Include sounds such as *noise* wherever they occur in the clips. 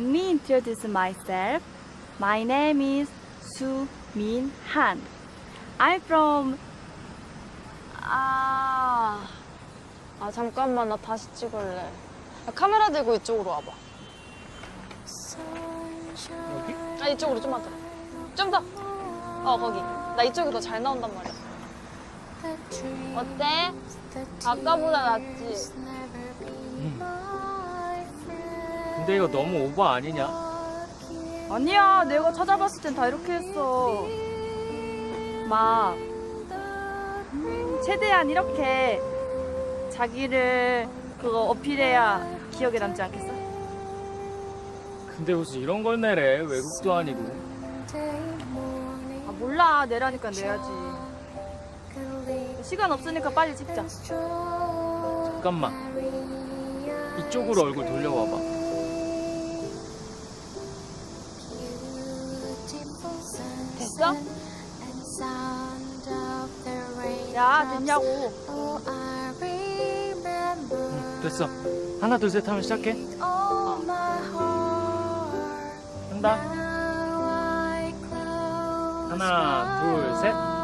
let me introduce myself. My name is Su Min Han. I'm from. 아, 아 잠깐만 나 다시 찍을래 야, 카메라 들고 이쪽으로 와봐 여기? 아 이쪽으로 좀만 더 좀 더 어 거기 나 이쪽이 더 잘 나온단 말이야 어때? 아까보다 낫지? 근데 이거 너무 오버 아니냐? 아니야, 내가 찾아봤을 땐 다 이렇게 했어. 막, 음, 최대한 이렇게 자기를 그거 어필해야 기억에 남지 않겠어? 근데 무슨 이런 걸 내래 외국도 아니고 아, 몰라. 내라니까 내야지. 시간 없으니까 빨리 찍자. 잠깐만 이쪽으로 얼굴 돌려와봐 됐어? 야, 됐냐고. 응, 됐어. 하나 둘 셋 하면 시작해. 한다. 하나 둘셋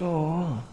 아이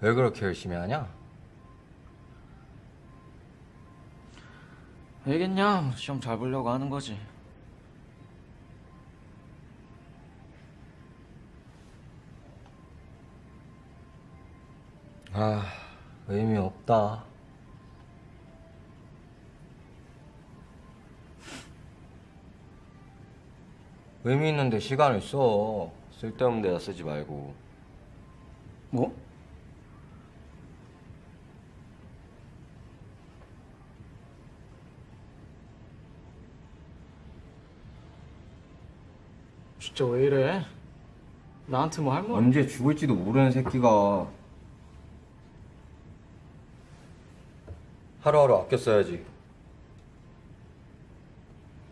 왜 그렇게 열심히 하냐? 알겠냐? 시험 잘 보려고 하는 거지. 아, 의미 없다. 의미 있는데 시간을 써. 쓸데없는 데다 쓰지 말고. 뭐? 진짜 왜 이래? 나한테 뭐 할 말? 언제 죽을지도 모르는 새끼가 하루하루 아껴 써야지.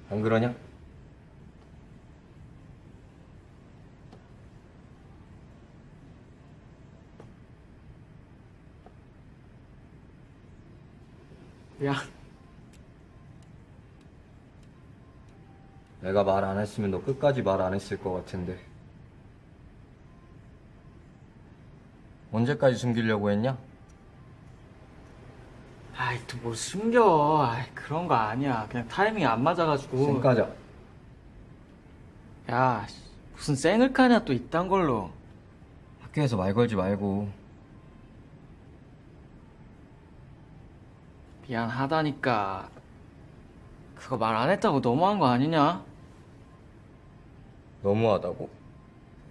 안 그러냐? 야, 내가 말 안 했으면 너 끝까지 말 안 했을 것 같은데. 언제까지 숨기려고 했냐? 아이 또 뭘 숨겨 아이 그런 거 아니야 그냥 타이밍이 안 맞아가지고 쌩 까자. 야 씨, 무슨 쌩을 까냐 또 이딴 걸로 학교에서 말 걸지 말고. 미안하다니까 그거 말 안 했다고 너무한 거 아니냐? 너무하다고?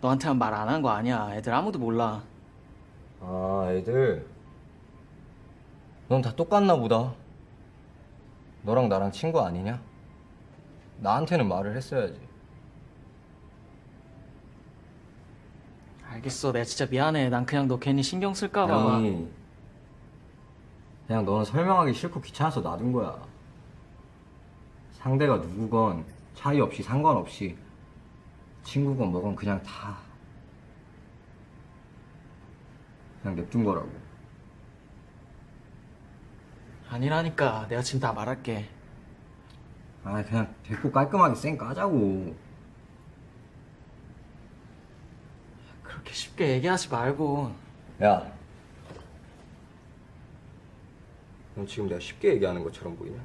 너한테만 말 안 한 거 아니야 애들 아무도 몰라 아, 애들. 넌 다 똑같나 보다. 너랑 나랑 친구 아니냐? 나한테는 말을 했어야지. 알겠어 내가 진짜 미안해 난 그냥 너 괜히 신경 쓸까 봐 아니, 그냥 너는 설명하기 싫고 귀찮아서 놔둔 거야. 상대가 누구건 차이 없이 상관없이 친구건 뭐건 그냥 다 그냥 냅둔 거라고. 아니라니까 내가 지금 다 말할게 아, 그냥 됐고 깔끔하게 쌩 까자고. 그렇게 쉽게 얘기하지 말고 야, 넌 지금 내가 쉽게 얘기하는 것처럼 보이냐?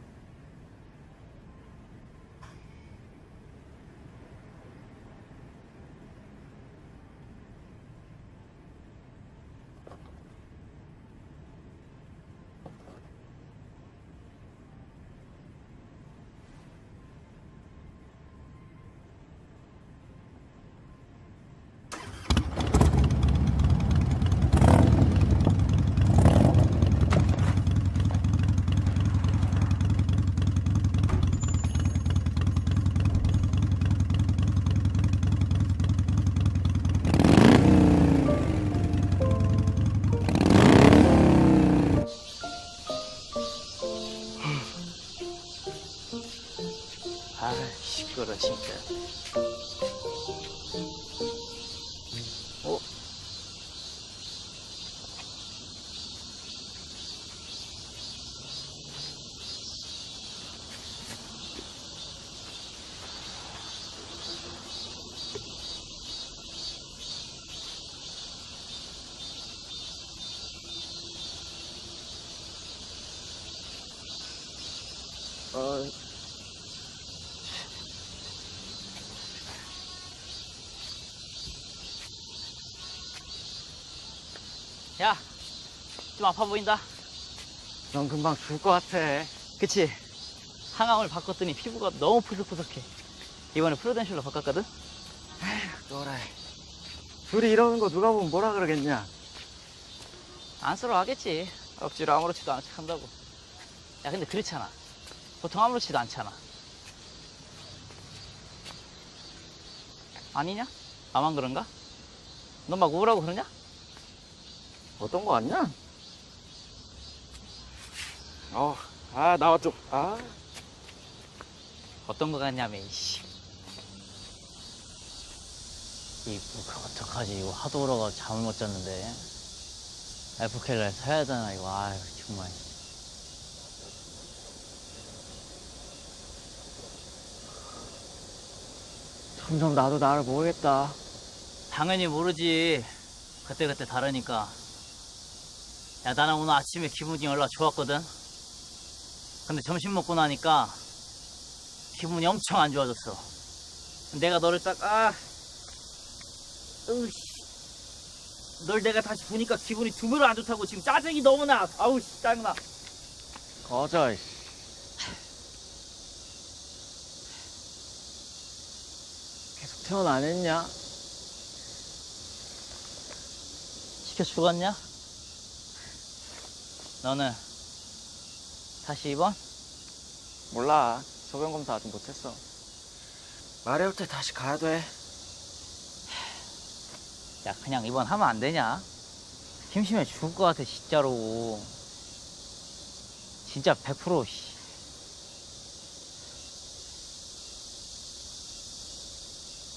좀 아파 보인다. 넌 금방 죽을 것 같아 그치? 항암을 바꿨더니 피부가 너무 푸석푸석해. 이번에 프로덴셜로 바꿨거든? 너라 둘이 이러는 거 누가 보면 뭐라 그러겠냐 안쓰러워하겠지. 억지로 아무렇지도 않은 척 한다고. 야, 근데 그렇잖아. 보통 아무렇지도 않잖아. 아니냐? 나만 그런가? 넌 막 우울하고 그러냐? 어떤 거 같냐? 어, 아 좀. 아, 어떤 거 같냐며, 이씨. 이, 뭐, 어떡하지. 이거 하도 울어가 잠을 못 잤는데. 에프켈라에 사야 되나, 이거. 아유, 정말. 점점 나도 나를 모르겠다. 당연히 모르지. 그때그때 다르니까. 야, 나는 오늘 아침에 기분이 연락 좋았거든. 근데 점심 먹고 나니까 기분이 엄청 안 좋아졌어. 내가 너를 딱, 아, 으씨. 널 내가 다시 보니까 기분이 두 배로 안 좋다고 지금 짜증이 너무 나. 아우, 씨, 짜증나. 거저. 이씨. 계속 태어나 안 했냐? 시켜 죽었냐? 너는 다시 입원? 몰라. 소변 검사 아직 못했어. 말해올 때 다시 가야 돼. 야, 그냥 입원하면 안 되냐? 심심해 죽을 것 같아, 진짜로. 진짜 100% 씨.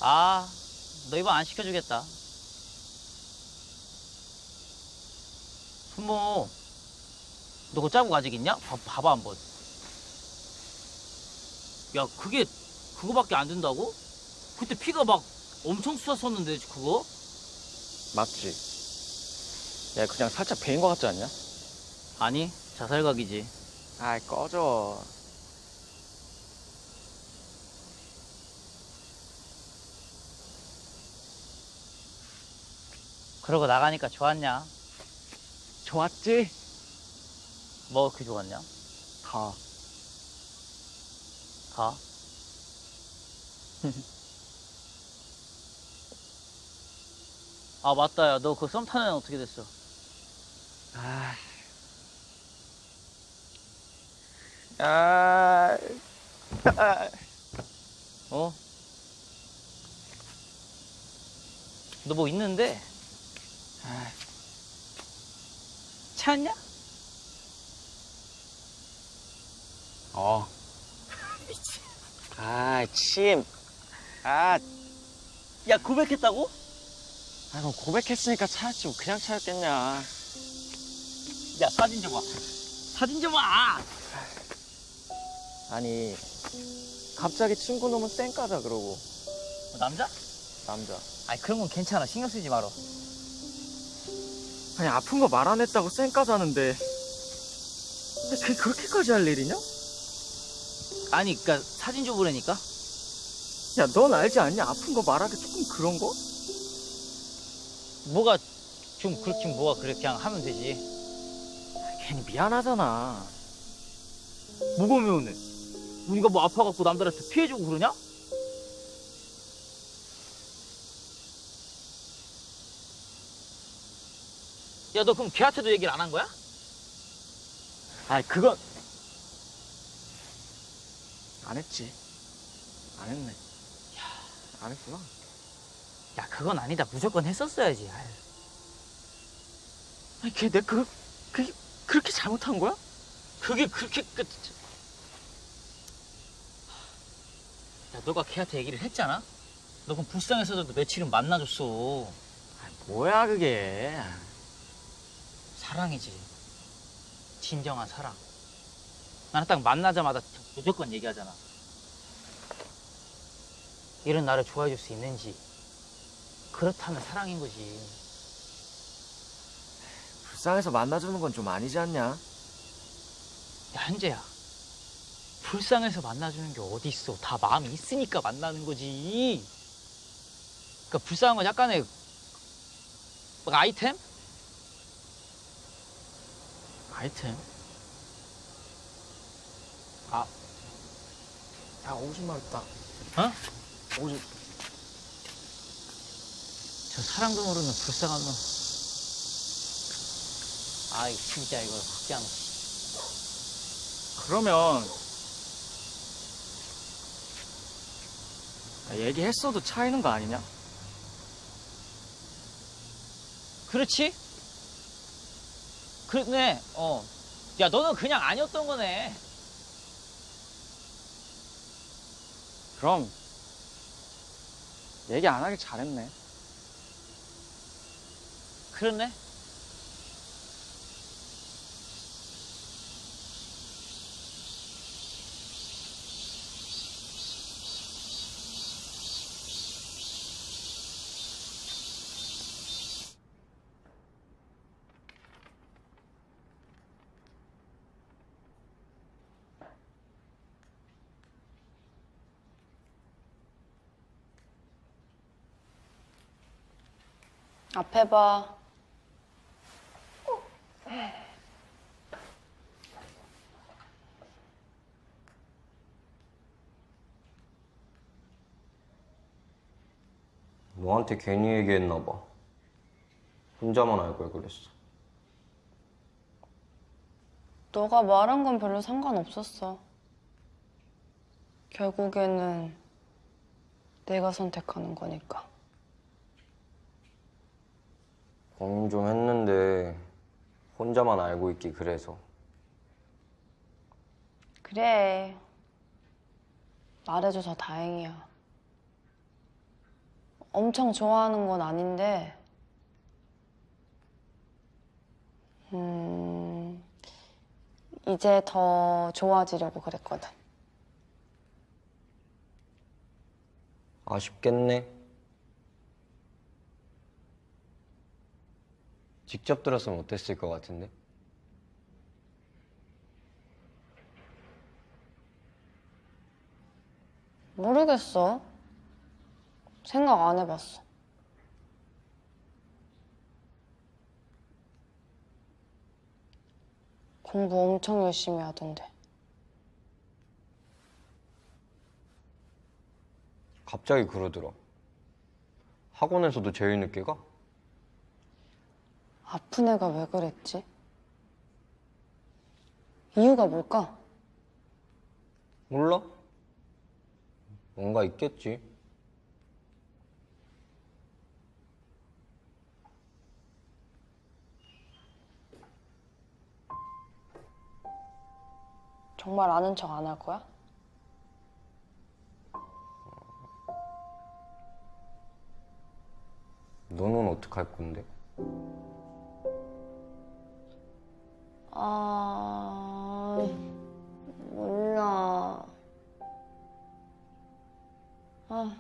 아, 너 입원 안 시켜주겠다. 손모, 너 그거 짜고 아직 있냐? 봐, 봐봐, 한번. 야, 그게, 그거밖에 안 된다고? 그때 피가 막 엄청 쏟았었는데, 그거? 맞지? 야, 그냥 살짝 베인 거 같지 않냐? 아니, 자살각이지. 아이 꺼져. 그러고 나가니까 좋았냐? 좋았지? 뭐 그렇게 좋았냐? 다. 가. *laughs* 아 맞다 야 너 그 썸 타는 애 어떻게 됐어? 아. 아. 아. 어? 너 뭐 있는데? 아. 찾냐? 어. *laughs* 아, 침. 아, 야 고백했다고? 아, 그럼 고백했으니까 찾았지 뭐 그냥 찾았겠냐. 야 사진 좀 봐. 사진 좀 봐. 아니, 갑자기 친구 놈은 쌩까자 그러고 뭐, 남자? 남자. 아니 그런 건 괜찮아 신경 쓰지 마라. 아니 아픈 거 말 안 했다고 쌩까자는데. 근데 그게 그렇게까지 할 일이냐? 아니 그니까 사진 좀 보라니까. 야, 넌 알지 않냐? 아픈 거 말하기 조금 그런 거? 뭐가 좀 그렇긴 뭐가 그래 그냥 하면 되지. 괜히 미안하잖아. 뭐가 매운해? 우리가 뭐 아파갖고 남들한테 피해주고 그러냐? 야 너 그럼 걔한테도 얘기를 안 한 거야? 아, 그건 안 했지. 안 했네. 야, 안 했구나. 야 그건 아니다 무조건 했었어야지. 아유. 아니, 걔 내 그, 그게 그렇게 잘못한 거야? 그게 그렇게 끝. 야 너가 걔한테 얘기를 했잖아. 너 그럼 불쌍해서도 며칠은 만나줬어. 아, 뭐야 그게? 사랑이지. 진정한 사랑. 나는 딱 만나자마자 무조건 얘기하잖아. 이런 나를 좋아해 줄 수 있는지. 그렇다면 사랑인 거지. 불쌍해서 만나주는 건 좀 아니지 않냐? 야, 현재야. 불쌍해서 만나주는 게 어디 있어. 다 마음이 있으니까 만나는 거지. 그러니까 불쌍한 건 약간의 막 아이템? 아이템? 야 50만 있다. 어? 50. 저 사랑도 모르는 불쌍한 놈. 아, 이거 진짜 이거 확장. 그러면 야, 얘기했어도 차이는 거 아니냐? 그렇지? 그렇네, 어. 야, 너는 그냥 아니었던 거네. 그럼 얘기 안 하길 잘했네. 그렇네. 앞에 봐. 너한테 괜히 얘기했나 봐. 혼자만 알 걸 그랬어. 너가 말한 건 별로 상관없었어. 결국에는 내가 선택하는 거니까. 고민 좀 했는데 혼자만 알고 있기 그래서. 그래. 말해줘서 다행이야. 엄청 좋아하는 건 아닌데, 음, 이제 더 좋아지려고 그랬거든. 아쉽겠네. 직접 들었으면 어땠을 것 같은데? 모르겠어. 생각 안 해봤어. 공부 엄청 열심히 하던데. 갑자기 그러더라. 학원에서도 제일 늦게 가? 아픈 애가 왜 그랬지? 이유가 뭘까? 몰라? 뭔가 있겠지. 정말 아는 척 안 할 거야? 너는 어떡할 건데? 아, 몰라. 아,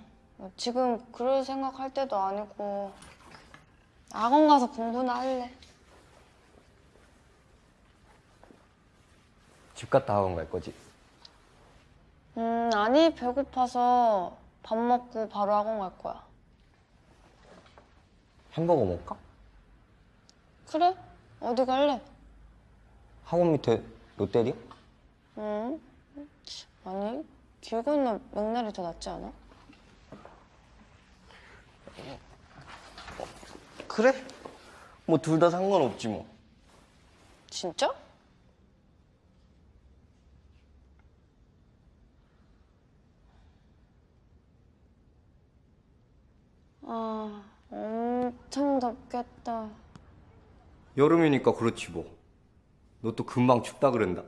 지금 그럴 생각할 때도 아니고, 학원 가서 공부나 할래. 집 갔다 학원 갈 거지? 음, 아니, 배고파서 밥 먹고 바로 학원 갈 거야. 햄버거 먹을까? 그래? 어디 갈래? 학원 밑에 롯데리아? 응? 아니, 길 건너 맥날이 더 낫지 않아? 그래? 뭐 둘 다 상관없지 뭐. 진짜? 아, 엄청 덥겠다. 여름이니까 그렇지 뭐. 너 또 금방 춥다 그런다.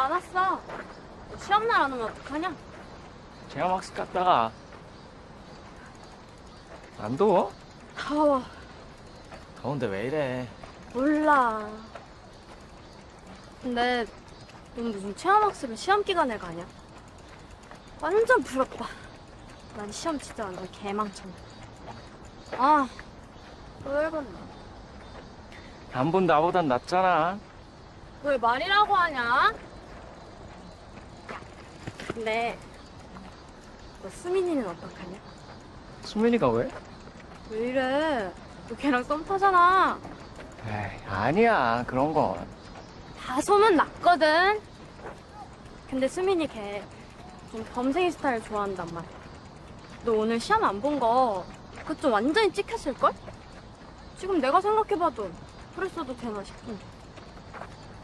안 왔어? 시험날 안 오면 어떡하냐? 체험학습 갔다가 안 더워? 더워. 더운데 왜 이래? 몰라. 근데 넌 무슨 체험학습을 시험 기간에 가냐? 완전 부럽다. 난 시험 진짜 완전 개망청. 아, 또 열받네. 안 본 나보단 낫잖아. 왜 말이라고 하냐? 근데 너 수민이는 어떡하냐? 수민이가 왜? 왜 이래? 너 걔랑 썸 타잖아. 에이, 아니야. 그런 건. 다 소문 났거든. 근데 수민이 걔 좀 범생이 스타일 좋아한단 말이야. 너 오늘 시험 안 본 거 그거 좀 완전히 찍혔을걸? 지금 내가 생각해봐도 그랬어도 되나 싶은데.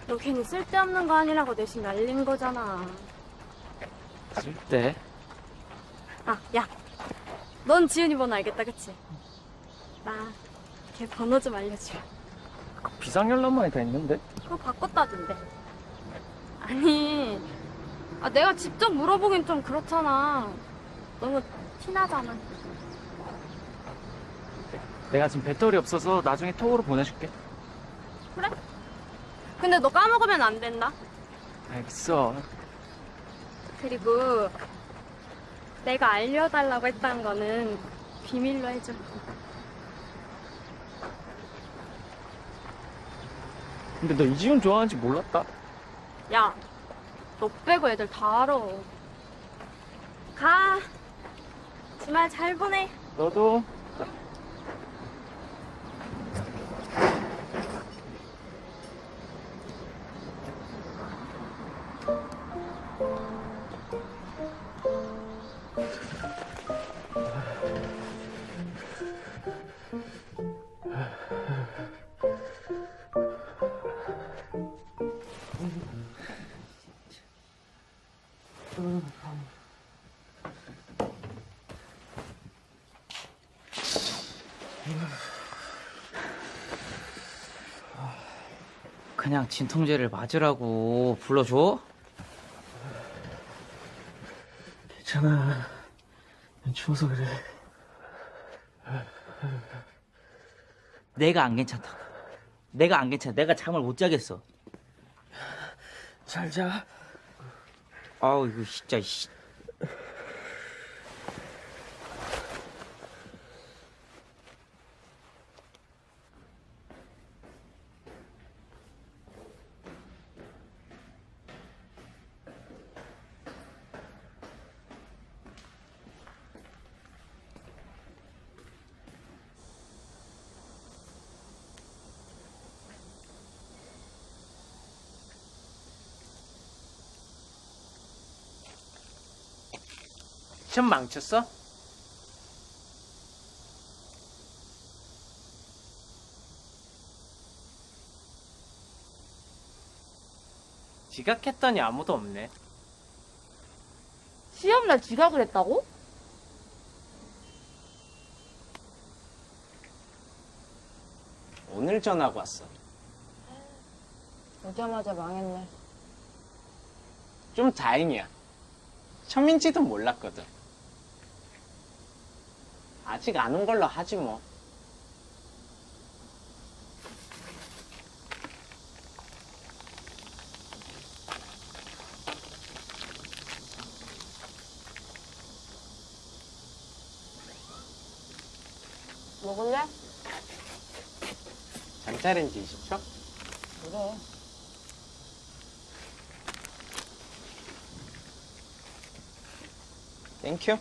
너 괜히 쓸데없는 거 아니라고 내심 날린 거잖아. 쓸 때. 아, 야. 넌 지은이 번호 알겠다, 그치? 나 걔 번호 좀 알려줘. 비상연락만이 다 있는데? 그거 바꿨다던데. 아니, 아, 내가 직접 물어보긴 좀 그렇잖아. 너무 티나잖아. 내가 지금 배터리 없어서 나중에 톡으로 보내줄게. 그래? 근데 너 까먹으면 안 된다. 알겠어. 그리고 내가 알려달라고 했다는 거는 비밀로 해줘. 근데 너 이지훈 좋아하는지 몰랐다. 야, 너 빼고 애들 다 알아. 가. 주말 잘 보내. 너도. 그냥 진통제를 맞으라고 불러줘? 괜찮아. 추워서 그래. 내가 안 괜찮다. 내가 안 괜찮아. 내가 잠을 못 자겠어. 잘 자. 아우 이거 진짜 씨. 시험 망쳤어? 지각했더니 아무도 없네. 시험날 지각을 했다고? 오늘 전화가 왔어. 오자마자 망했네. 좀 다행이야. 처음인지도 몰랐거든. 아직 안 온 걸로 하지 뭐. 먹을래? 전자레인지 20초? 그래. 땡큐.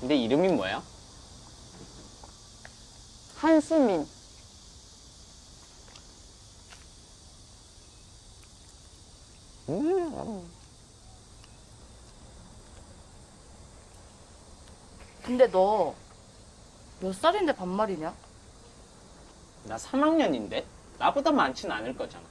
근데 이름이 뭐야? 한수민. 음. 근데 너 몇 살인데 반말이냐? 나 3학년인데? 나보다 많진 않을 거잖아.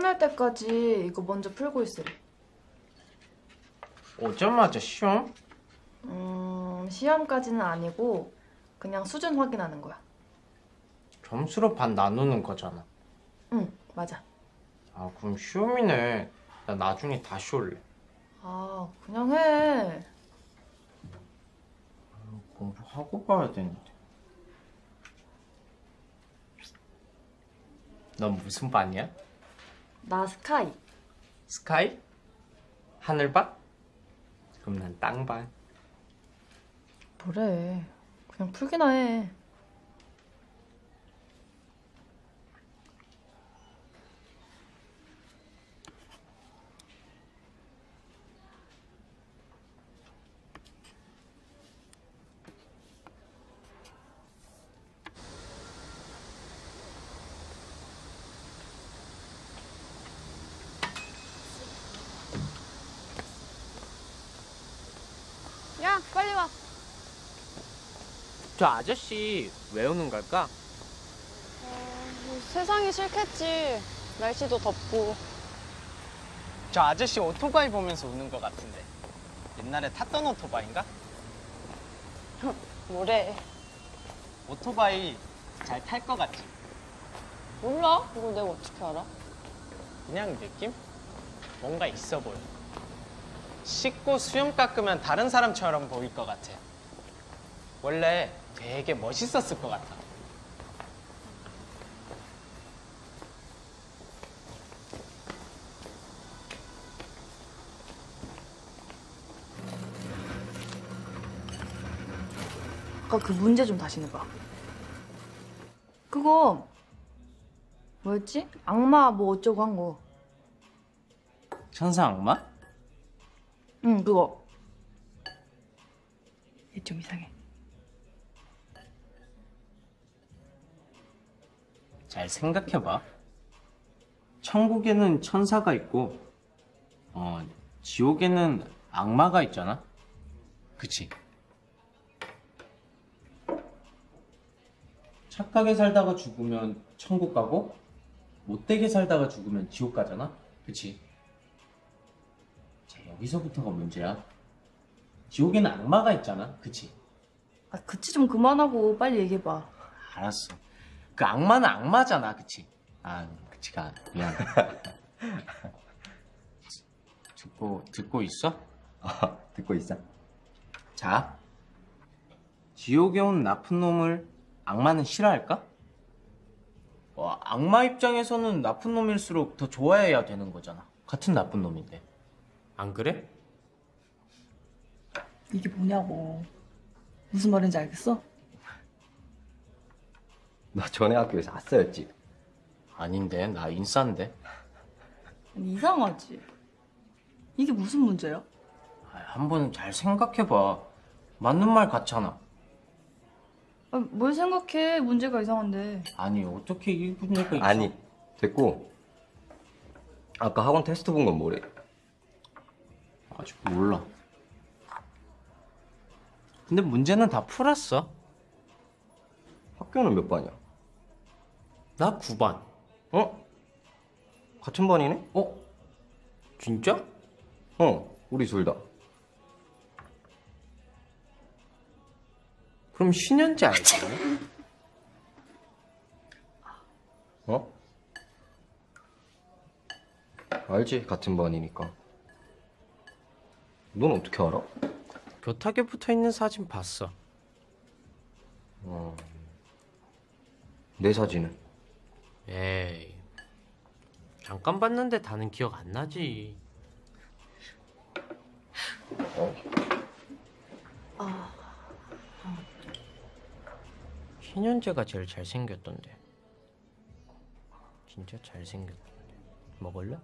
끝날 때까지 이거 먼저 풀고 있으래. 오자마자 시험? 음, 시험까지는 아니고 그냥 수준 확인하는 거야. 점수로 반 나누는 거잖아. 응, 맞아. 아, 그럼 시험이네. 나 나중에 다시 올래. 아, 그냥 해. 공부하고 봐야 되는데. 넌 무슨 반이야? 나 스카이. 스카이? 하늘반? 그럼 난 땅반. 뭐래. 그냥 풀기나 해. 야, 빨리 와. 저 아저씨 왜 오는 걸까? 세상이 싫겠지. 날씨도 덥고. 저 아저씨 오토바이 보면서 우는 것 같은데. 옛날에 탔던 오토바이인가? *laughs* 뭐래. 오토바이 잘 탈 것 같지? 몰라? 이걸 내가 어떻게 알아? 그냥 느낌? 뭔가 있어 보여. 씻고 수염 깎으면 다른 사람처럼 보일 것 같아. 원래 되게 멋있었을 것 같아. 아까 그 문제 좀 다시 내봐. 그거 뭐였지? 악마 뭐 어쩌고 한 거. 천사 악마? 응, 그거. 얘 좀 이상해. 잘 생각해봐. 천국에는 천사가 있고, 어, 지옥에는 악마가 있잖아? 그치? 착하게 살다가 죽으면 천국 가고, 못되게 살다가 죽으면 지옥 가잖아? 그치? 자, 여기서부터가 문제야. 지옥에는 악마가 있잖아? 그치? 아, 그치 좀 그만하고 빨리 얘기해봐. 알았어. 그 악마는 악마잖아, 그치? 아, 그치가 미안. *laughs* 듣고 듣고 있어? 아, *laughs* 듣고 있어? 자, 지옥에 온 나쁜 놈을 악마는 싫어할까? 어, 악마 입장에서는 나쁜 놈일수록 더 좋아해야 되는 거잖아. 같은 나쁜 놈인데. 안 그래? 이게 뭐냐고. 무슨 말인지 알겠어? 너 전에 학교에서 아싸였지? 아닌데, 나 인싸인데. 아니, 이상하지. 이게 무슨 문제야? 아, 한번 잘 생각해봐. 맞는 말 같잖아. 아, 뭘 생각해? 문제가 이상한데. 아니, 어떻게 이 분야가 있어? 아니, 됐고. 아까 학원 테스트 본 건 뭐래? 아직 몰라. 근데 문제는 다 풀었어. 학교는 몇 반이야? 나 9반. 어? 같은 반이네? 어? 진짜? 어, 우리 둘 다. 그럼 신현지 알고? *laughs* 어? 알지, 같은 반이니까. 넌 어떻게 알아? 교탁에 붙어 있는 사진 봤어. 어. 내 사진은? 에이. 잠깐 봤는데 다는 기억 안 나지. 신현재가 제일 잘생겼던데. 진짜 잘생겼던데. 먹을래?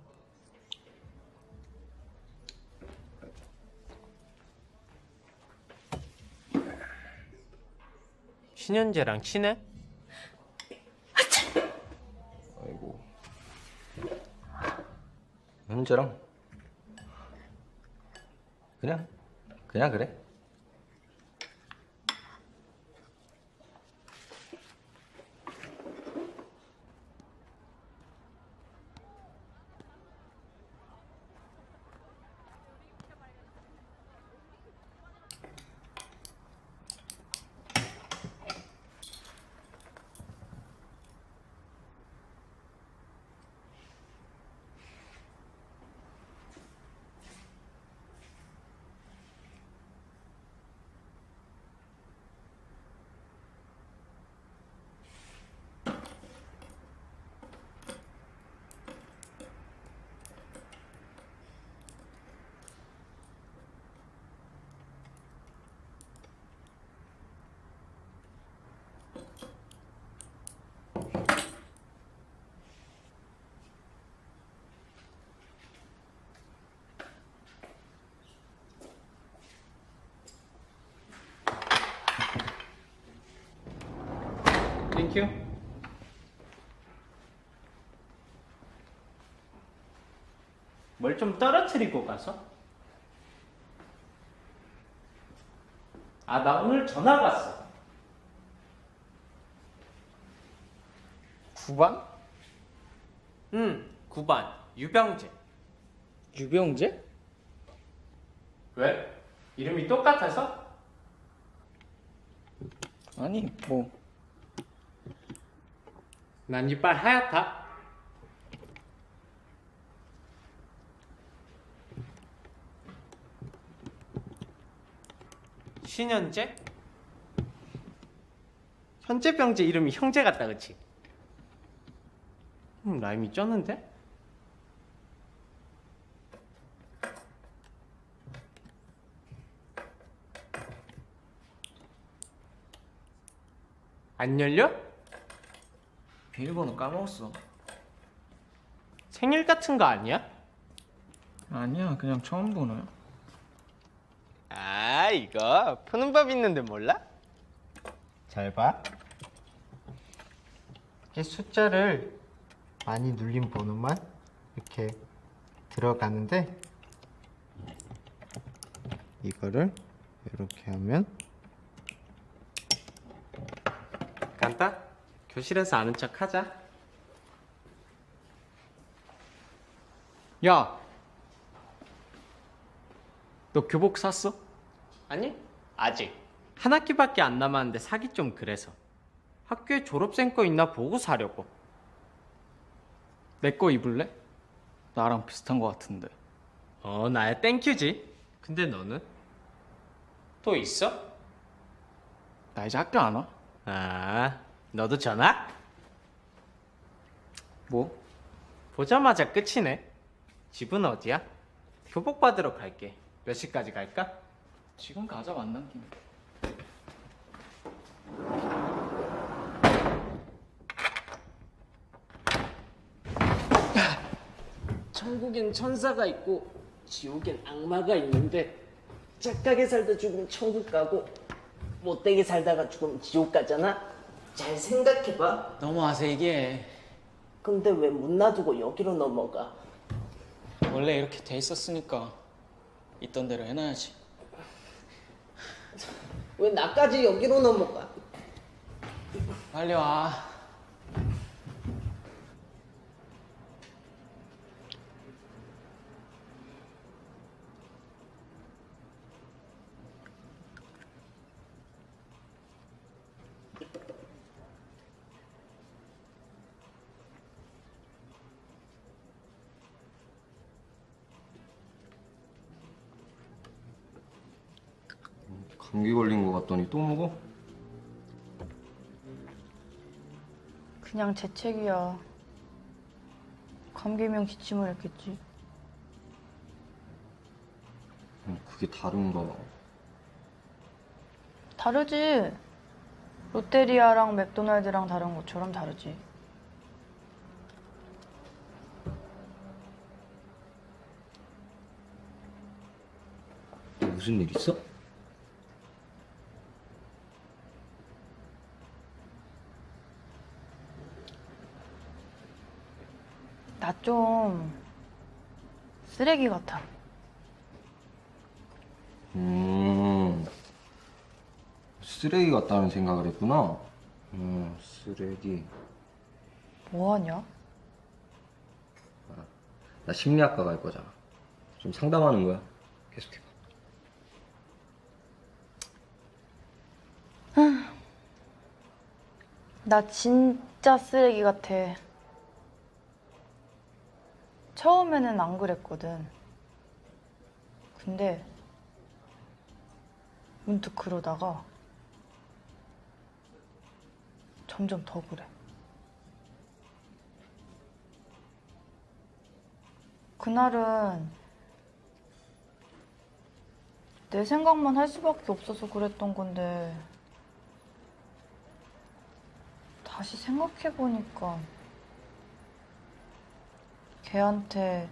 신현재랑 친해? 아이고. 현재랑? 그냥, 그냥 그래. 땡큐. 뭘 좀 떨어뜨리고 가서? 아, 나 오늘 전화 왔어. 9반? 응, 9반. 유병재. 유병재? 왜? 이름이 똑같아서? 아니 뭐 난 이빨 하얗다. 신현재? 현재병재 이름이 형제 같다, 그치? 음, 라임이 쩌는데? 안 열려? 비밀번호 까먹었어. 생일 같은 거 아니야? 아니야, 그냥 처음 보나요? 아 이거 푸는 법 있는데 몰라? 잘 봐. 이 숫자를 많이 눌린 번호만 이렇게 들어가는데 이거를 이렇게 하면 간다? 교실에서 아는 척 하자. 야! 너 교복 샀어? 아니, 아직. 한 학기밖에 안 남았는데 사기 좀 그래서. 학교에 졸업생 거 있나 보고 사려고. 내 거 입을래? 나랑 비슷한 거 같은데. 어, 나야 땡큐지. 근데 너는? 또 있어? 나 이제 학교 안 와? 아, 너도 전학? 뭐? 보자마자 끝이네. 집은 어디야? 교복 받으러 갈게. 몇 시까지 갈까? 지금 가자 만난 김에. 천국엔 천사가 있고 지옥엔 악마가 있는데 착하게 살다 죽으면 천국 가고 못되게 살다가 죽으면 지옥 가잖아. 잘 생각해봐. 너무하세 이게 근데 왜문 놔두고 여기로 넘어가? 원래 이렇게 돼 있었으니까 있던 대로 해놔야지. 왜 나까지 여기로 넘어가? 빨리 와. 감기 걸린 거 같더니 또 먹어? 그냥 재채기야. 감기면 기침을 했겠지. 음, 그게 다른가? 다르지. 롯데리아랑 맥도날드랑 다른 것처럼 다르지. 무슨 일 있어? 좀 쓰레기 같아. 음, 쓰레기 같다는 생각을 했구나. 음, 쓰레기. 뭐하냐? 나 심리학과 갈 거잖아. 좀 상담하는 거야. 계속해봐. 나 진짜 쓰레기 같아. 처음에는 안 그랬거든. 근데 문득 그러다가 점점 더 그래. 그날은 내 생각만 할 수밖에 없어서 그랬던 건데 다시 생각해보니까 걔한테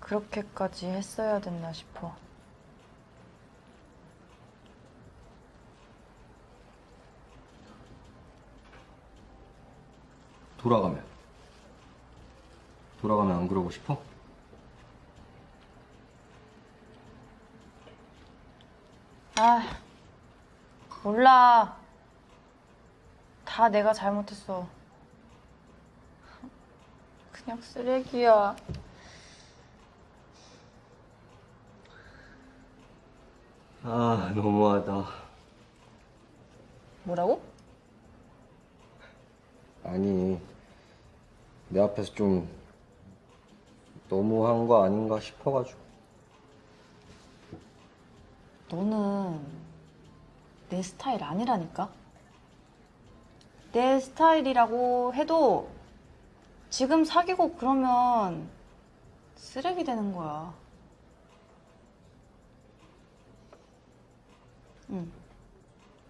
그렇게까지 했어야 됐나 싶어. 돌아가면 돌아가면 안 그러고 싶어? 아, 몰라. 다 내가 잘못했어. 그냥 쓰레기야. 아 너무하다 뭐라고? 아니 내 앞에서 좀 너무한 거 아닌가 싶어가지고 너는 내 스타일 아니라니까? 내 스타일이라고 해도 지금 사귀고 그러면 쓰레기 되는 거야. 응.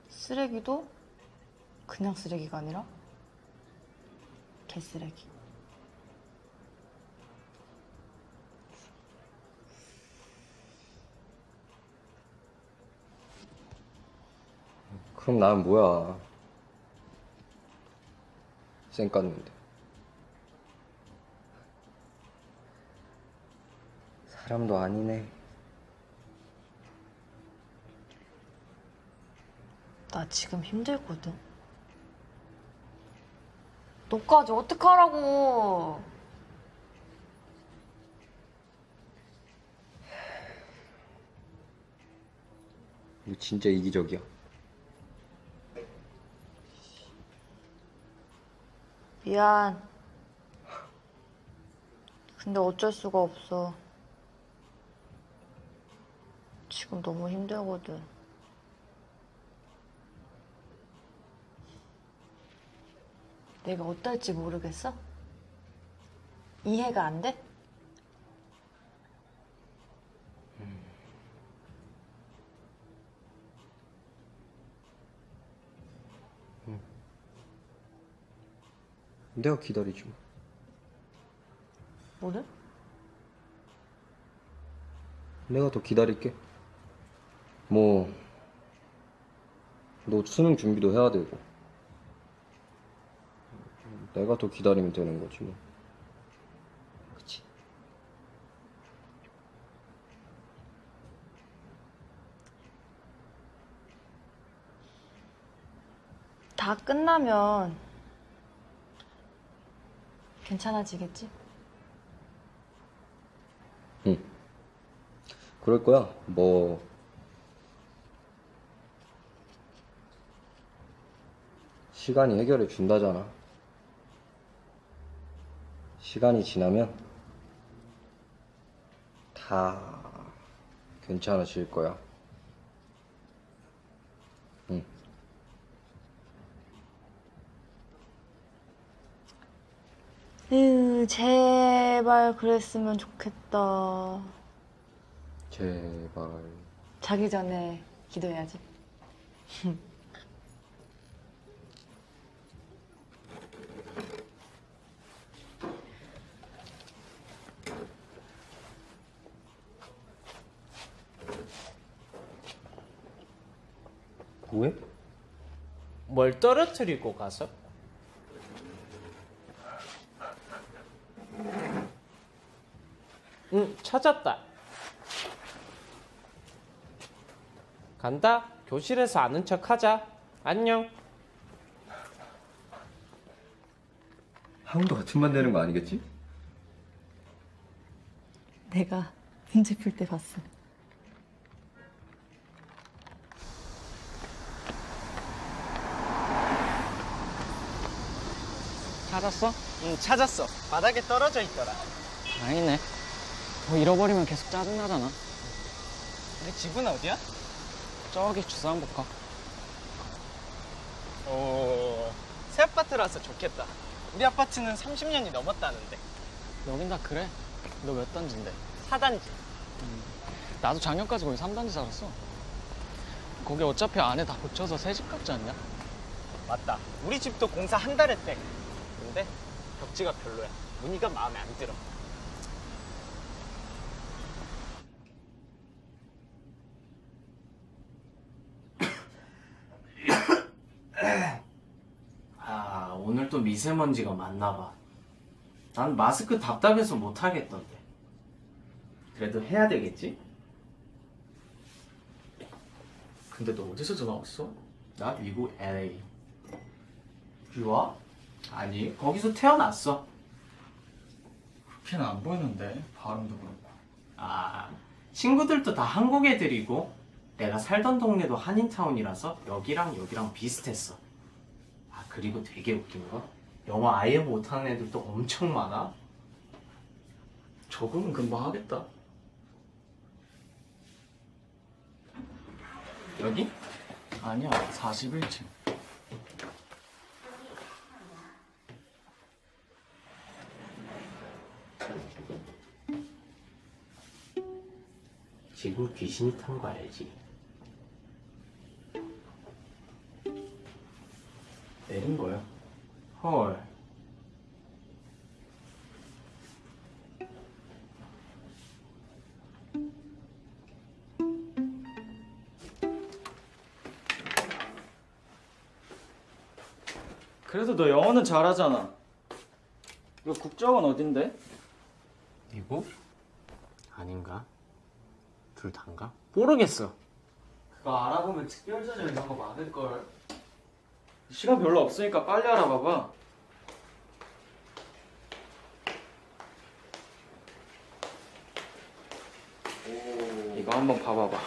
쓰레기도 그냥 쓰레기가 아니라 개쓰레기. 그럼 나는 뭐야 쌩 깠는데 사람도 아니네 나 지금 힘들거든. 너까지 어떡하라고. 너 진짜 이기적이야 미안. 근데 어쩔 수가 없어. 너무 힘들거든. 내가 어떨지 모르겠어? 이해가 안 돼? 내가 기다리지 뭐 뭐를? 내가 더 기다릴게. 뭐, 너 수능 준비도 해야 되고. 내가 더 기다리면 되는 거지, 뭐. 그치? 다 끝나면 괜찮아지겠지? 응. 그럴 거야. 뭐, 시간이 해결해 준다잖아. 시간이 지나면 다 괜찮아질 거야. 응. 으, 제발 그랬으면 좋겠다. 제발. 자기 전에 기도해야지. *laughs* 왜? 뭘 떨어뜨리고 가서? 응, 찾았다. 간다. 교실에서 아는 척 하자. 안녕. 학원도 같은 반 되는 거 아니겠지? 내가 문제 풀 때 봤어. 찾았어? 응, 찾았어. 바닥에 떨어져 있더라. 아니네. 뭐 잃어버리면 계속 짜증나잖아. 우리 집은 어디야? 저기 주상복합. 오, 새 아파트라서 좋겠다. 우리 아파트는 30년이 넘었다는데. 여긴 다 그래. 너 몇 단지인데? 4단지. 나도 작년까지 거기 3단지 살았어. 거기 어차피 안에 다 고쳐서 새 집 같지 않냐? 맞다. 우리 집도 공사 한 달 했대. 근데 벽지가 별로야. 무늬가 마음에 안 들어. *coughs* 아 오늘 또 미세먼지가 많나 봐. 난 마스크 답답해서 못 하겠던데. 그래도 해야 되겠지? 근데 너 어디서 전화 왔어? 나 미국 LA. 유아? 아니, 거기서 태어났어. 그렇게는 안 보이는데 발음도 그렇고 아, 친구들도 다 한국 애들이고, 내가 살던 동네도 한인타운이라서 여기랑 여기랑 비슷했어. 아, 그리고 되게 웃긴 거? 영어 아예 못하는 애들도 엄청 많아. 적응은 금방 하겠다 여기? 아니야 41층 지금 귀신이 탄 거 알지? 내린 거야. 헐. 그래도 너 영어는 잘하잖아 이거 국적은 어딘데? 미국? 아닌가? 둘 다인가? 모르겠어. 그거 알아보면 특별전형 이런 거 많을걸 시간 별로 없으니까 빨리 알아봐봐 이거 한번 봐봐봐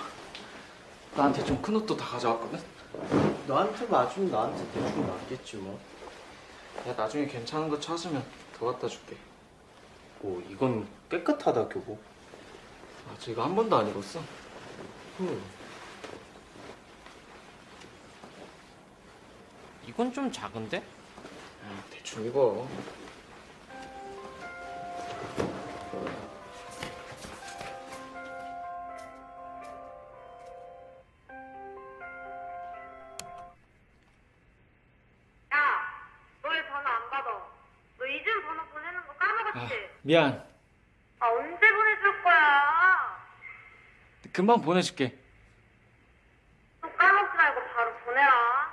나한테 좀 큰 옷도 다 가져왔거든? 너한테 맞으면 나한테 대충 맞겠지 뭐. 야 나중에 괜찮은 거 찾으면 더 갖다 줄게 오, 이건 깨끗하다, 교복. 아직 이거 한 번도 안 입었어 음. 이건 좀 작은데? 야, 대충 입어 야, 너왜 전화 안 받아? 너 이준 번호 보내는 거 아, 까먹었지? 미안 아, 언제 보내줄 거야? 금방 보내줄게 또 까먹지 말고 바로 보내라.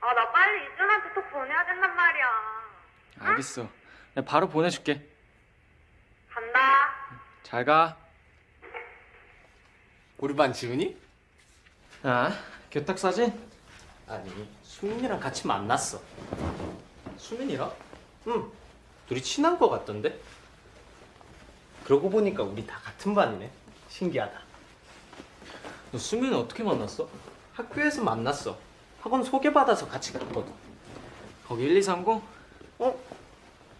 아, 나 빨리 이준한테 또 보내야 된단 말이야. 알겠어 내가 바로 보내줄게 간다. 잘 가 우리 반 지훈이? 아, 교탁 사진? 아니, 수민이랑 같이 만났어. 수민이랑? 응. 둘이 친한 거 같던데? 그러고 보니까 우리 다 같은 반이네. 신기하다. 너 수민이 어떻게 만났어? 학교에서 만났어. 학원 소개받아서 같이 갔거든. 거기 1230? 어?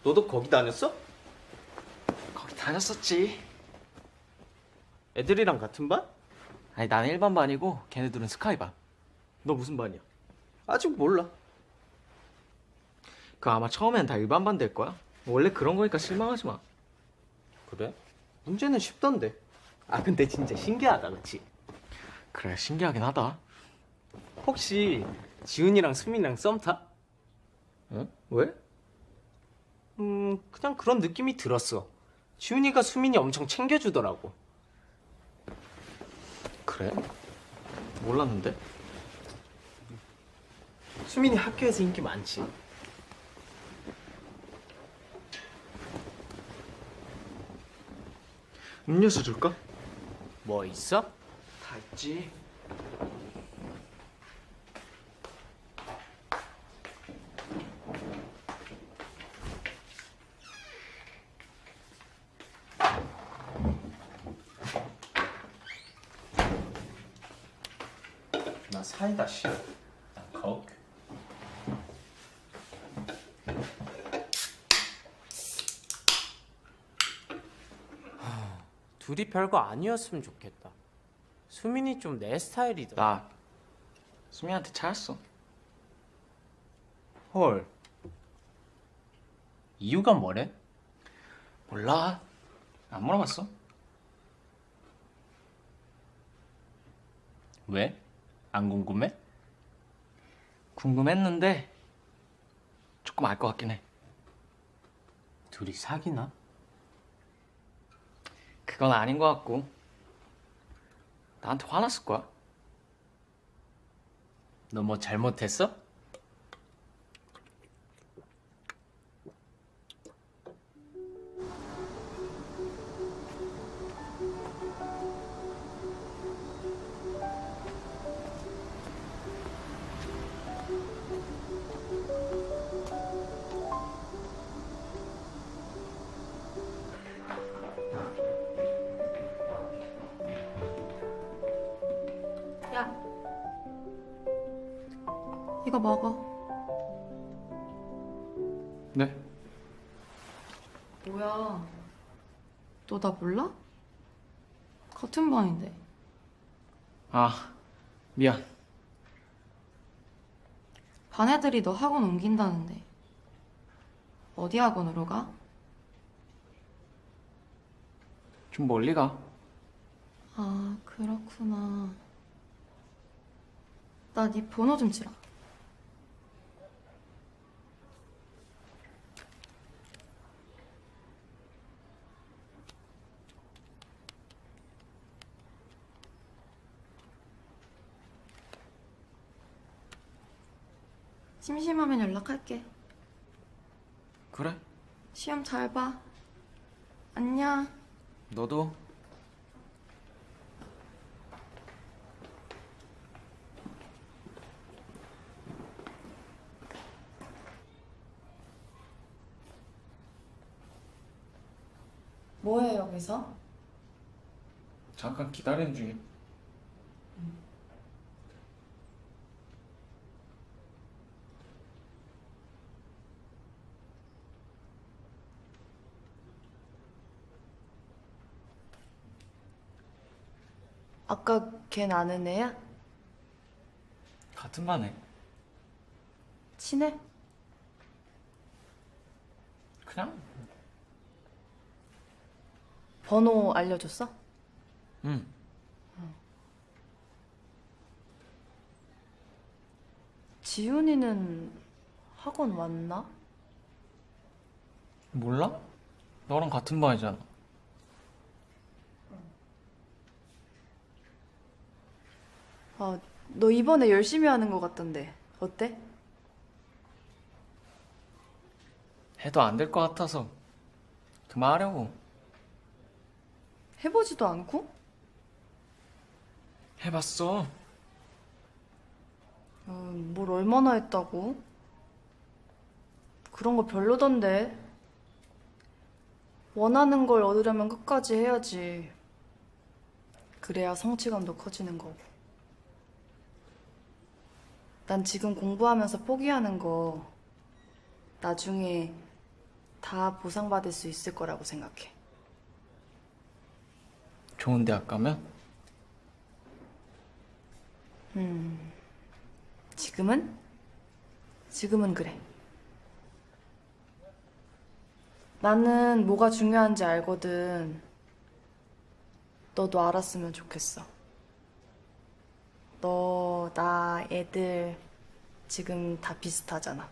너도 거기 다녔어? 거기 다녔었지 애들이랑 같은 반? 아니 나는 일반 반이고 걔네들은 스카이 반. 너 무슨 반이야? 아직 몰라. 그 아마 처음엔 다 일반 반 될 거야. 원래 그런 거니까 실망하지 마. 그래? 문제는 쉽던데. 아, 근데 진짜 신기하다, 그치? 그래 신기하긴 하다. 혹시 지훈이랑 수민이랑 썸 타? 응? 왜? 음, 그냥 그런 느낌이 들었어. 지훈이가 수민이 엄청 챙겨주더라고. 그래? 몰랐는데. 수민이 학교에서 인기 많지. 음료수 줄까? 뭐 있어? 다 있지. 나 사이다 싫어. 둘이 별거 아니었으면 좋겠다. 수민이 좀 내 스타일이더라. 나 수민한테 차였어. 헐. 이유가 뭐래? 몰라. 안 물어봤어. 왜? 안 궁금해? 궁금했는데 조금 알 것 같긴 해. 둘이 사귀나? 그건 아닌 것 같고 나한테 화났을 거야. 너 뭐 잘못했어? 이거 먹어. 네? 뭐야? 너 나 몰라? 같은 반인데. 아, 미안. 반 애들이 너 학원 옮긴다는데. 어디 학원으로 가? 좀 멀리 가. 아, 그렇구나. 나 네 번호 좀 주라. 심심하면 연락할게. 그래? 시험 잘 봐. 안녕. 너도? 뭐해 여기서? 잠깐 기다리는 중이 아까 걔 아는 애야? 같은 반에. 친해? 그냥? 번호 알려줬어? 응. 지훈이는 학원 왔나? 몰라? 너랑 같은 반이잖아. 아, 너 이번에 열심히 하는 것 같던데. 어때? 해도 안 될 것 같아서 그만하려고. 해보지도 않고? 해봤어. 어, 뭘 얼마나 했다고? 그런 거 별로던데. 원하는 걸 얻으려면 끝까지 해야지. 그래야 성취감도 커지는 거고. 난 지금 공부하면서 포기하는 거 나중에 다 보상받을 수 있을 거라고 생각해. 좋은 대학 가면? 음, 지금은? 지금은 그래. 나는 뭐가 중요한지 알거든. 너도 알았으면 좋겠어. 너, 나, 애들 지금 다 비슷하잖아.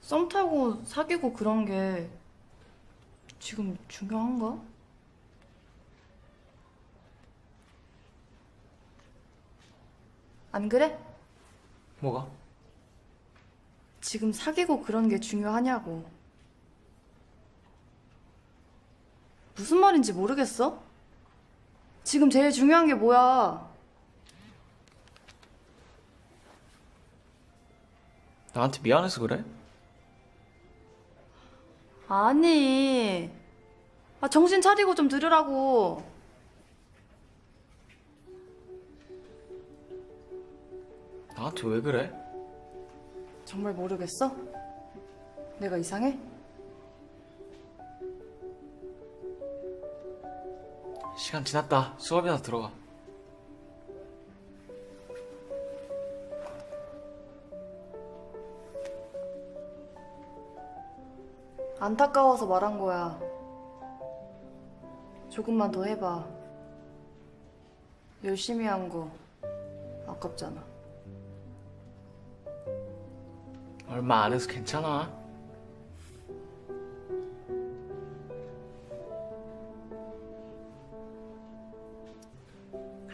썸 타고 사귀고 그런 게 지금 중요한가? 안 그래? 뭐가? 지금 사귀고 그런 게 중요하냐고. 무슨 말인지 모르겠어? 지금 제일 중요한 게 뭐야? 나한테 미안해서 그래? 아니. 아, 정신 차리고 좀 들으라고. 나한테 왜 그래? 정말 모르겠어? 내가 이상해? 시간 지났다. 수업이나 들어가. 안타까워서 말한 거야. 조금만 더 해봐. 열심히 한 거 아깝잖아. 얼마 안 해서 괜찮아.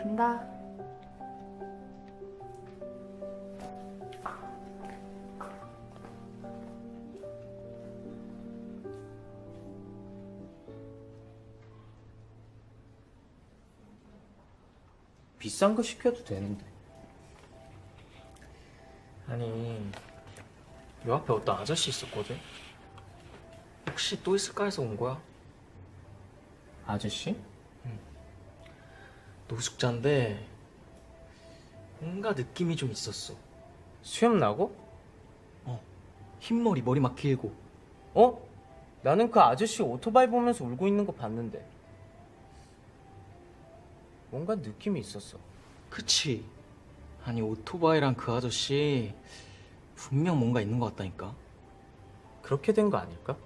간다. 비싼 거 시켜도 되는데. 아니, 요 앞에 어떤 아저씨 있었거든? 혹시 또 있을까 해서 온 거야? 아저씨? 노숙자인데 뭔가 느낌이 좀 있었어. 수염 나고? 흰머리, 머리 막 길고. 어? 나는 그 아저씨 오토바이 보면서 울고 있는 거 봤는데. 뭔가 느낌이 있었어. 그치? 아니 오토바이랑 그 아저씨 분명 뭔가 있는 것 같다니까. 그렇게 된 거 아닐까?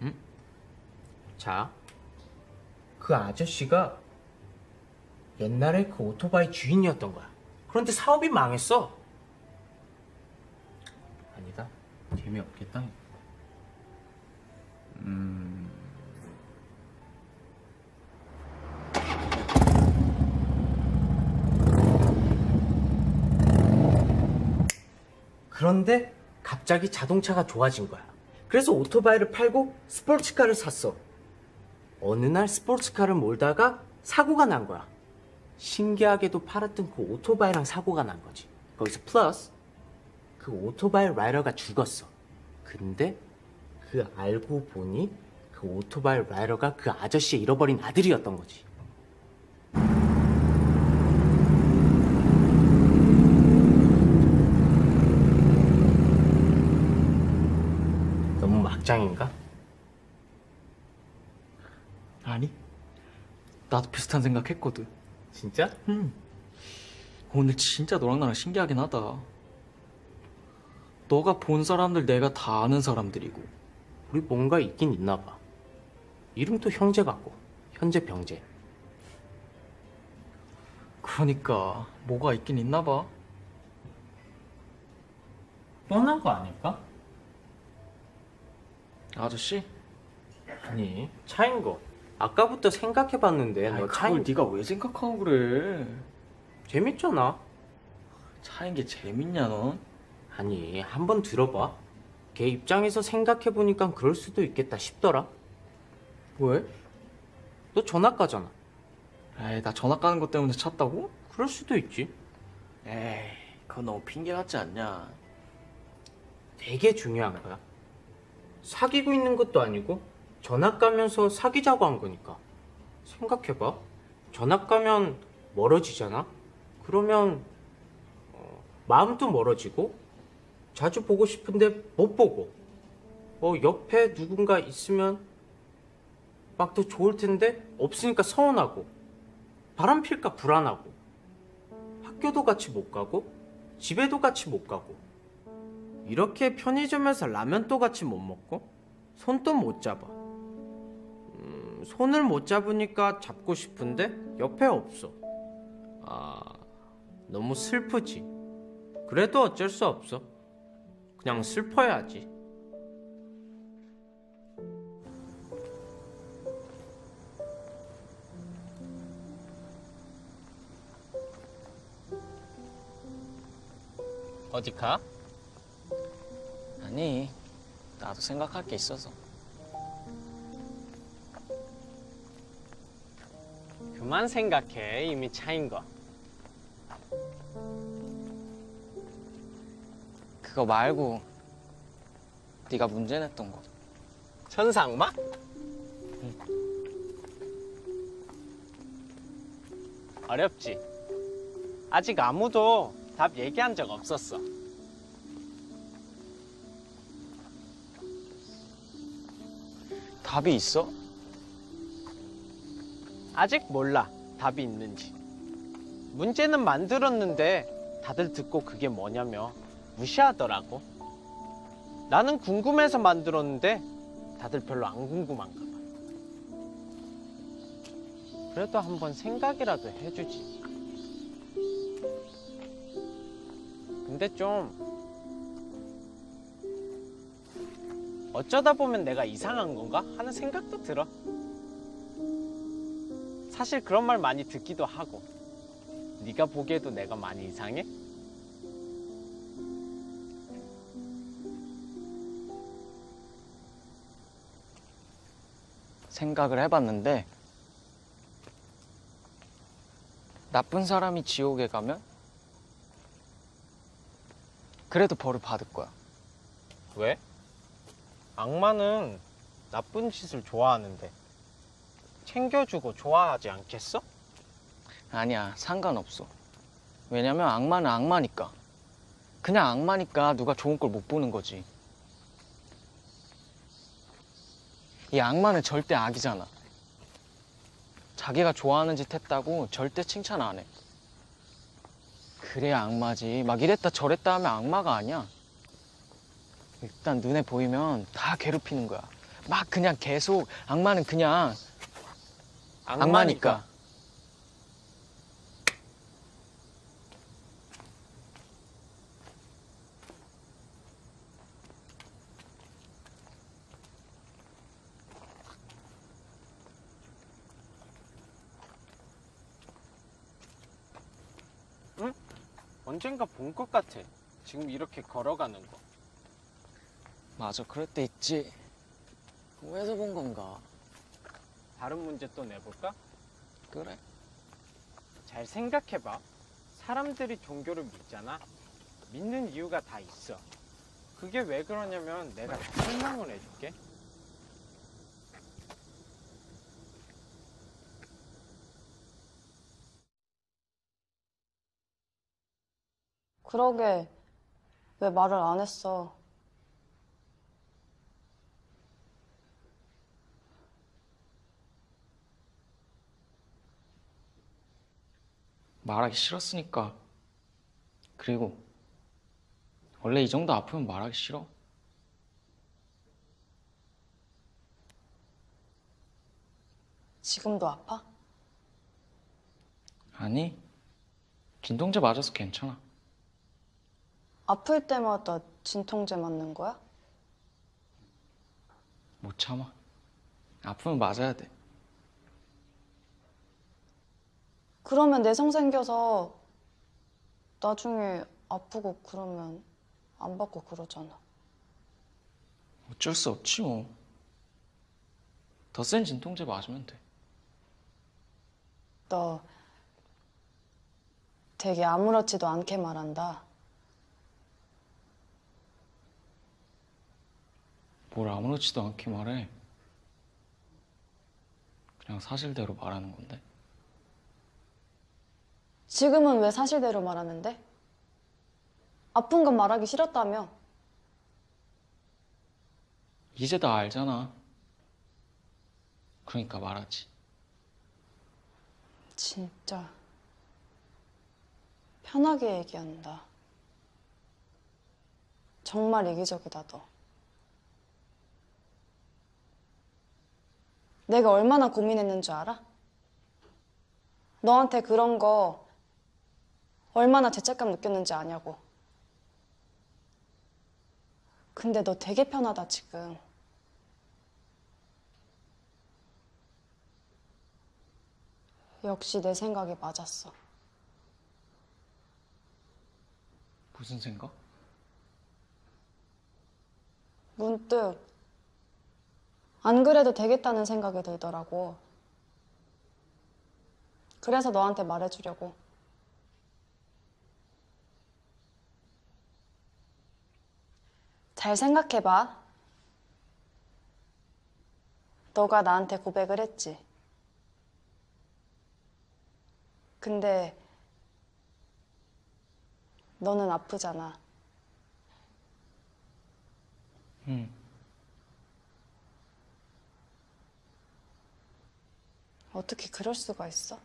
응? 자, 그 아저씨가 옛날에 그 오토바이 주인이었던 거야. 그런데 사업이 망했어. 아니다. 재미없겠다. 음. 그런데 갑자기 자동차가 좋아진 거야. 그래서 오토바이를 팔고 스포츠카를 샀어. 어느 날 스포츠카를 몰다가 사고가 난 거야. 신기하게도 팔았던 그 오토바이랑 사고가 난 거지. 거기서 플러스 그 오토바이 라이더가 죽었어. 근데 그 알고 보니 그 오토바이 라이더가 그 아저씨의 잃어버린 아들이었던 거지. 너무 막장인가? 아니? 나도 비슷한 생각했거든. 진짜? 응. 오늘 진짜 너랑 나랑 신기하긴 하다. 너가 본 사람들 내가 다 아는 사람들이고 우리 뭔가 있긴 있나 봐. 이름도 형제 같고 현재 병재. 그러니까 뭐가 있긴 있나 봐. 뻔한 거 아닐까? 아저씨? 아니 차인 거. 아까부터 생각해봤는데 아이, 너 그걸 차인 네가 왜 생각하고 그래? 재밌잖아. 차인 게 재밌냐 넌? 아니 한번 들어봐. 걔 입장에서 생각해보니까 그럴 수도 있겠다 싶더라. 왜? 너 전학 가잖아. 에이 나 전학 가는 것 때문에 찼다고? 그럴 수도 있지. 에이 그건 너무 핑계 같지 않냐? 되게 중요한 거야. 사귀고 있는 것도 아니고 전학 가면서 사귀자고 한 거니까. 생각해봐. 전학 가면 멀어지잖아. 그러면 어, 마음도 멀어지고 자주 보고 싶은데 못 보고 뭐 옆에 누군가 있으면 막 더 좋을 텐데 없으니까 서운하고 바람 필까 불안하고 학교도 같이 못 가고 집에도 같이 못 가고 이렇게 편의점에서 라면도 같이 못 먹고 손도 못 잡아. 음, 손을 못 잡으니까 잡고 싶은데 옆에 없어. 아, 너무 슬프지. 그래도 어쩔 수 없어. 그냥 슬퍼야지. 어디 가? 아니 나도 생각할 게 있어서. 그만 생각해. 이미 차인 거. 그거 말고 네가 문제 냈던 거. 천사 악마? 어렵지. 아직 아무도 답 얘기한 적 없었어. 답이 있어? 아직 몰라. 답이 있는지. 문제는 만들었는데 다들 듣고 그게 뭐냐며 무시하더라고. 나는 궁금해서 만들었는데 다들 별로 안 궁금한가 봐. 그래도 한번 생각이라도 해주지. 근데 좀 어쩌다 보면 내가 이상한 건가 하는 생각도 들어. 사실 그런 말 많이 듣기도 하고. 네가 보기에도 내가 많이 이상해? 생각을 해봤는데 나쁜 사람이 지옥에 가면 그래도 벌을 받을 거야. 왜? 악마는 나쁜 짓을 좋아하는데 챙겨주고 좋아하지 않겠어? 아니야, 상관없어. 왜냐면 악마는 악마니까. 그냥 악마니까 누가 좋은 걸 못 보는 거지. 이 악마는 절대 악이잖아. 자기가 좋아하는 짓 했다고 절대 칭찬 안 해. 그래야 악마지. 막 이랬다 저랬다 하면 악마가 아니야. 일단 눈에 보이면 다 괴롭히는 거야. 막 그냥 계속 악마는 그냥 악마니까. 언젠가 본 것 같아. 지금 이렇게 걸어가는 거. 맞아, 그럴 때 있지. 왜서 본 건가? 다른 문제 또 내볼까? 그래. 잘 생각해봐. 사람들이 종교를 믿잖아. 믿는 이유가 다 있어. 그게 왜 그러냐면 내가 다 설명을 해줄게. 그러게 왜 말을 안 했어? 말하기 싫었으니까. 그리고 원래 이 정도 아프면 말하기 싫어. 지금도 아파? 아니, 진통제 맞아서 괜찮아. 아플 때마다 진통제 맞는 거야? 못 참아. 아프면 맞아야 돼. 그러면 내성 생겨서 나중에 아프고 그러면 안 받고 그러잖아. 어쩔 수 없지 뭐. 더 센 진통제 맞으면 돼. 너 되게 아무렇지도 않게 말한다. 뭘 아무렇지도 않게 말해. 그냥 사실대로 말하는 건데. 지금은 왜 사실대로 말하는데? 아픈 건 말하기 싫었다며. 이제 다 알잖아. 그러니까 말하지. 진짜 편하게 얘기한다. 정말 이기적이다, 너. 내가 얼마나 고민했는 줄 알아? 너한테 그런 거 얼마나 죄책감 느꼈는지 아냐고. 근데 너 되게 편하다, 지금. 역시 내 생각이 맞았어. 무슨 생각? 문득 안 그래도 되겠다는 생각이 들더라고. 그래서 너한테 말해주려고. 잘 생각해봐. 너가 나한테 고백을 했지. 근데 너는 아프잖아. 응. 어떻게 그럴 수가 있어?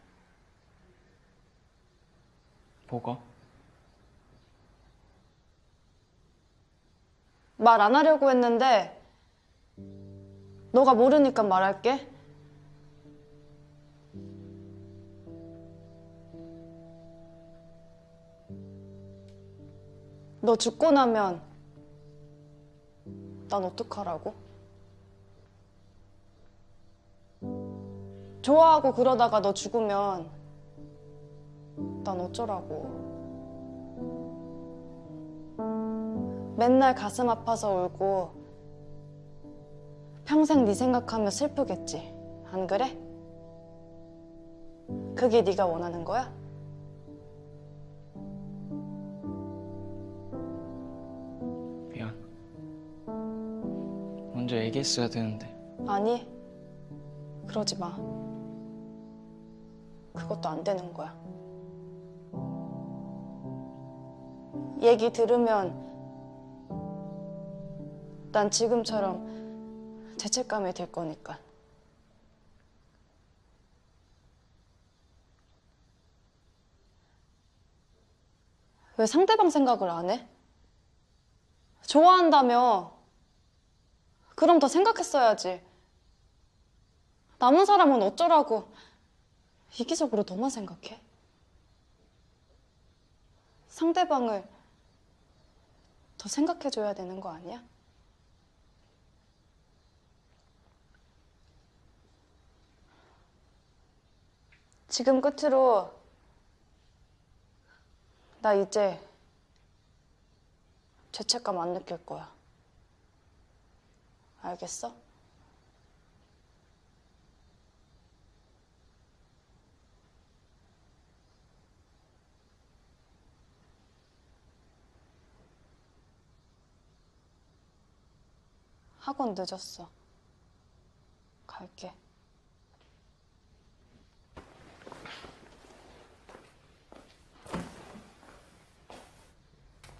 뭐가? 말 안 하려고 했는데 너가 모르니까 말할게. 너 죽고 나면 난 어떡하라고? 좋아하고 그러다가 너 죽으면 난 어쩌라고? 맨날 가슴 아파서 울고 평생 네 생각하며 슬프겠지. 안 그래? 그게 네가 원하는 거야? 미안. 먼저 얘기했어야 되는데. 아니, 그러지 마. 그것도 안 되는 거야. 얘기 들으면 난 지금처럼 죄책감이 들 거니까. 왜 상대방 생각을 안 해? 좋아한다며. 그럼 더 생각했어야지. 남은 사람은 어쩌라고. 이기적으로 너만 생각해? 상대방을 더 생각해줘야 되는 거 아니야? 지금 끝으로 나 이제 죄책감 안 느낄 거야. 알겠어? 학원 늦었어. 갈게.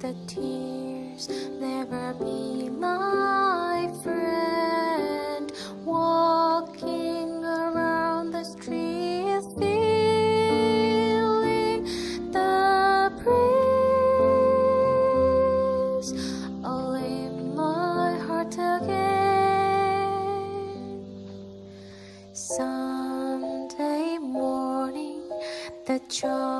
The tears, never be my friend. Walking around the street, feeling the breeze all in my heart again. Sunday morning, the chocolate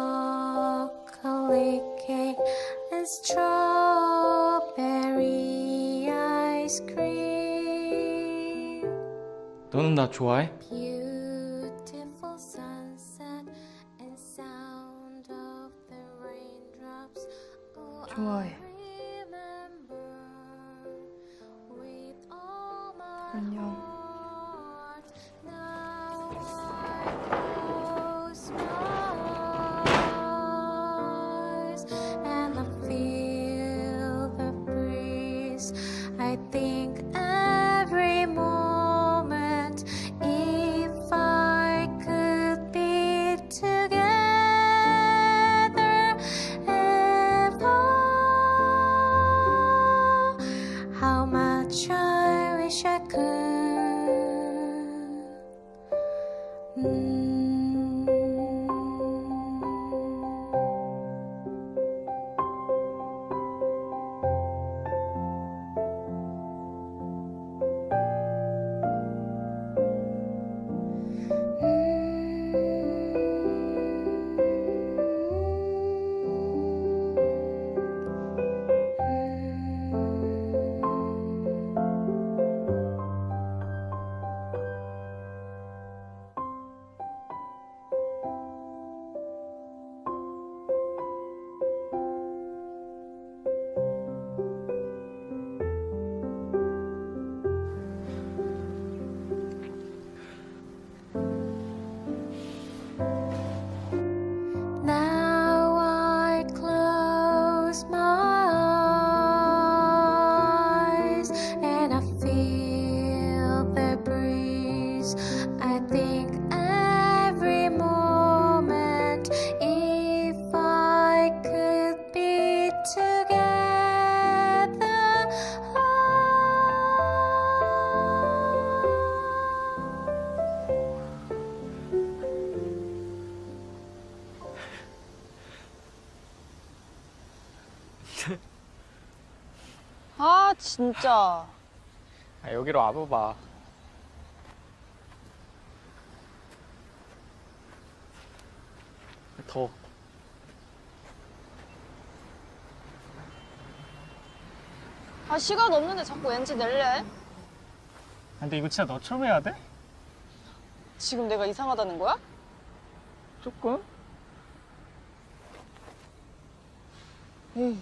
너는 나 좋아해? 진짜. 아, 여기로 와봐봐. 더. 아 시간 없는데 자꾸 왠지 낼래? 아, 근데 이거 진짜 너처럼 해야 돼? 지금 내가 이상하다는 거야? 조금? 에이,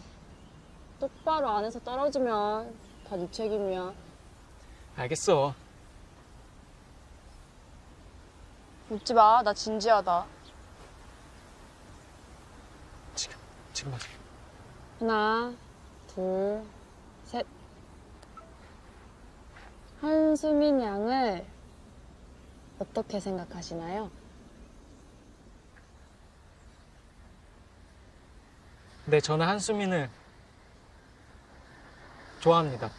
똑바로 안에서 떨어지면 다 네 책임이야. 알겠어. 웃지 마. 나 진지하다. 지금, 지금 하자. 하나, 둘, 셋. 한수민 양을 어떻게 생각하시나요? 네, 저는 한수민을 좋아합니다.